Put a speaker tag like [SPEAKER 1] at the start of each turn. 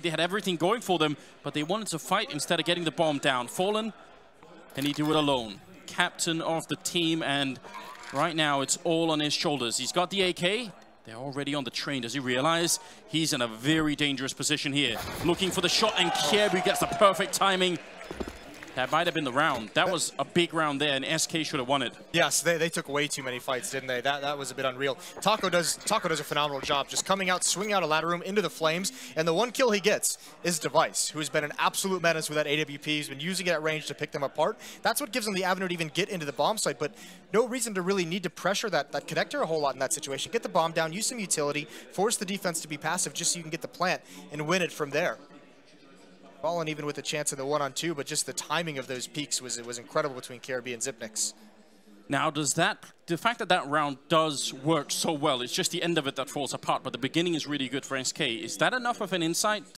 [SPEAKER 1] They had everything going for them, but they wanted to fight instead of getting the bomb down. Fallen, and he do it alone. Captain of the team, and right now it's all on his shoulders. He's got the AK. They're already on the train. Does he realize he's in a very dangerous position here? Looking for the shot, and Kjaerbye gets the perfect timing. That might have been the round. That was a big round there, and SK should have won it.
[SPEAKER 2] Yes, they, they took way too many fights, didn't they? That that was a bit unreal. Taco does Taco does a phenomenal job, just coming out, swinging out a ladder room into the flames, and the one kill he gets is Device, who has been an absolute menace with that AWP. He's been using it at range to pick them apart. That's what gives him the avenue to even get into the bomb site, but no reason to really need to pressure that, that connector a whole lot in that situation. Get the bomb down, use some utility, force the defense to be passive just so you can get the plant and win it from there. Fallen even with a chance in the one-on-two, but just the timing of those peeks was was incredible between Kjaerbye and Xyp9x.
[SPEAKER 1] Now, does that, the fact that that round does work so well, it's just the end of it that falls apart, but the beginning is really good for SK. Is that enough of an insight